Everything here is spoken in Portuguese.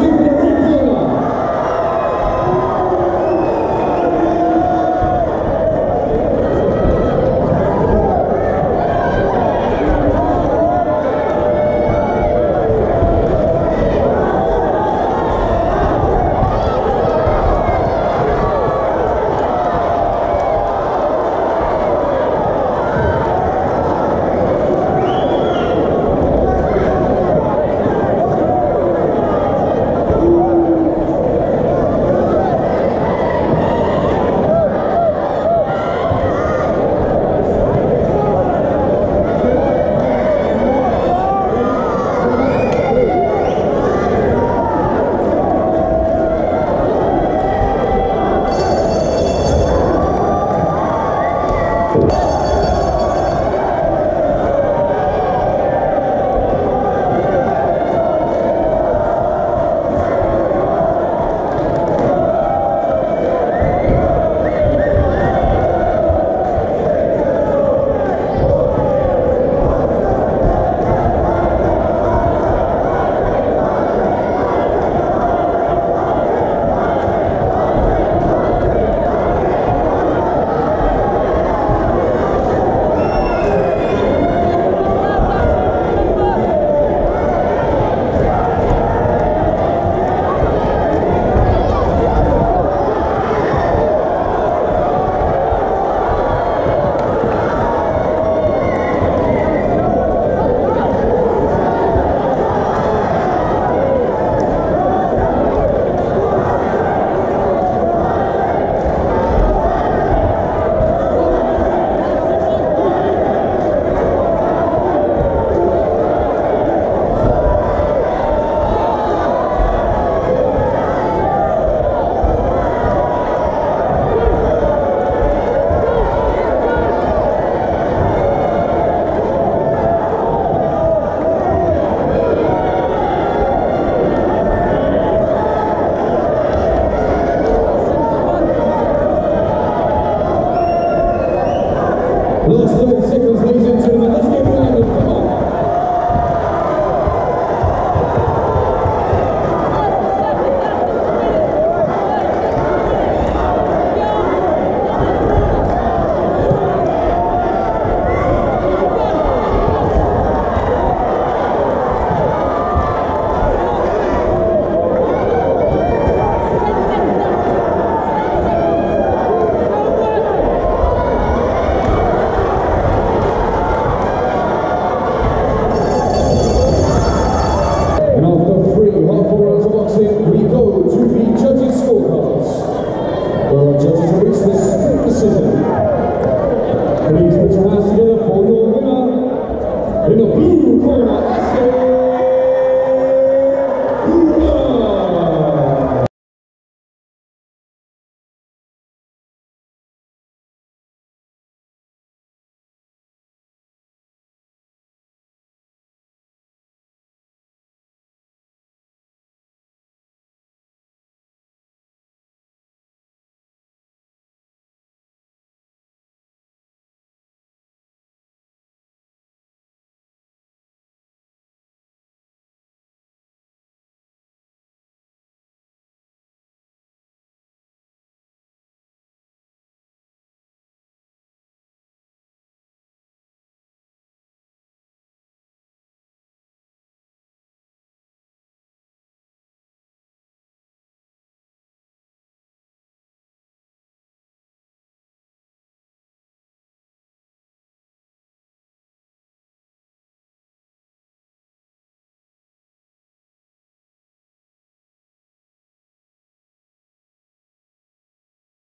Deus em